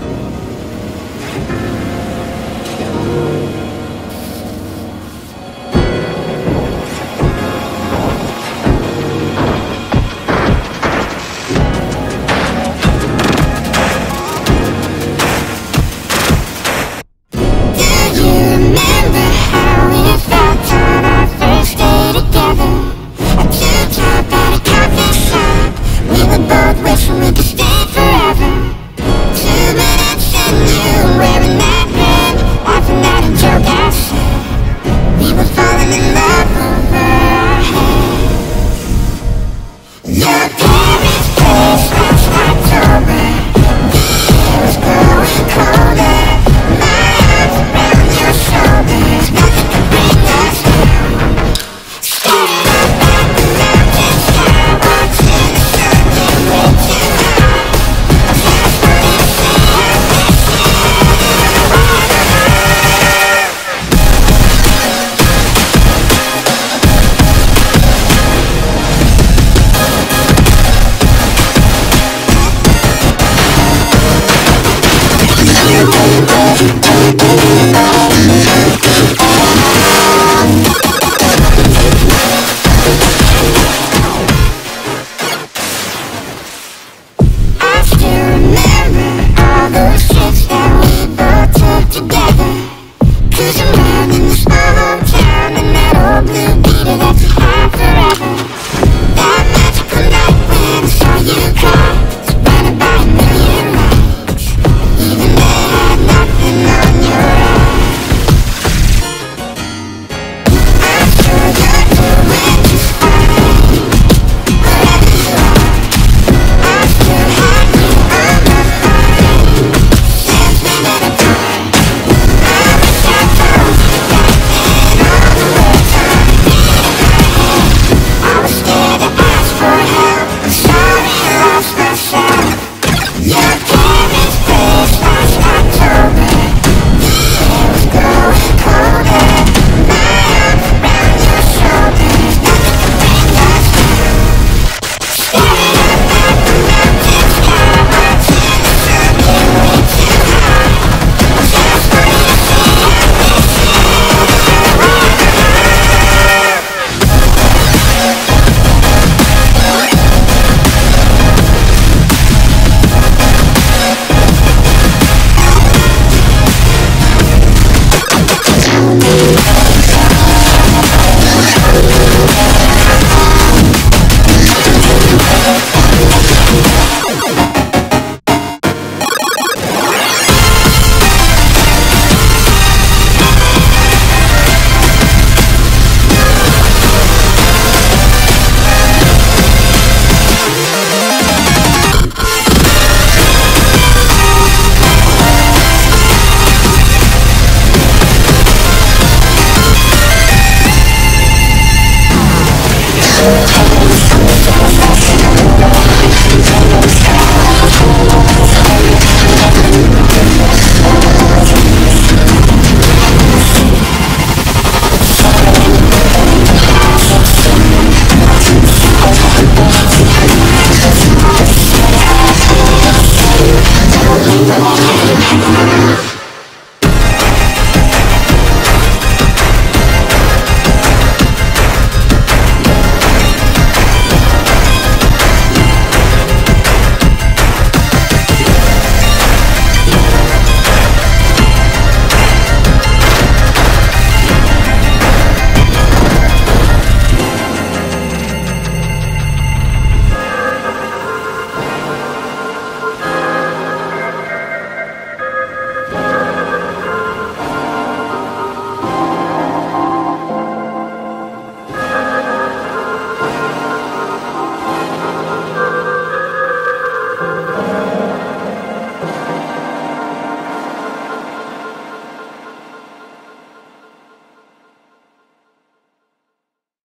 Bye. Thank you.